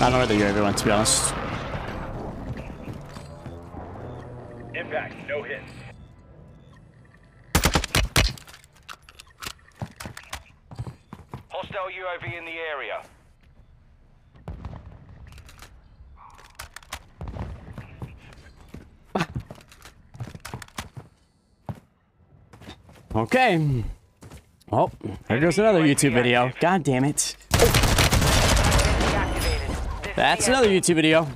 I don't know where the UAV went, to be honest. Impact, no hit. Hostile UAV in the area. Okay. Oh, there goes another YouTube video. God damn it. That's another YouTube video.